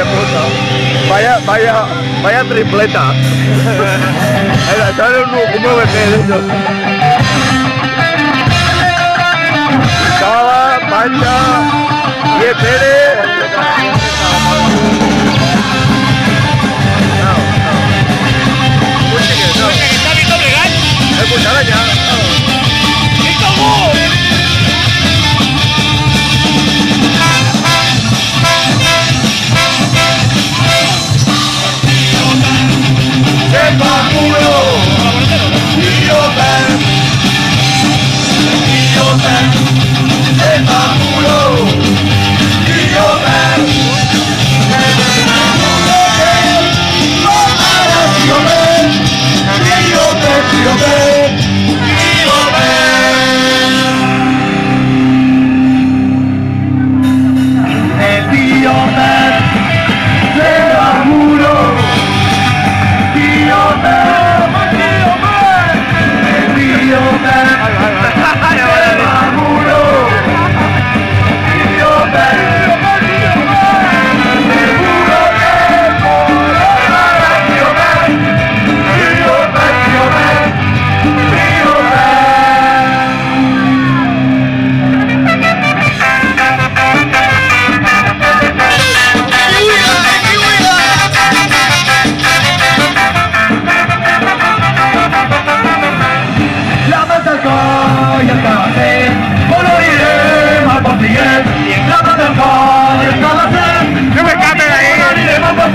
qué puta. Vaya, vaya, vaya tripleta. Era, sale un, un VP de esos. Sala, Pancha, y I'm aware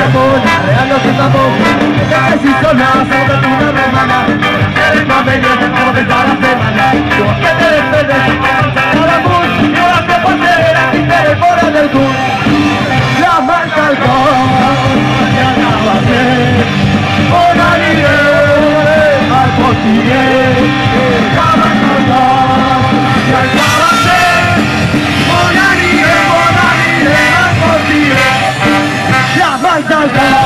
estamos, real los decisión más de toda no doubt.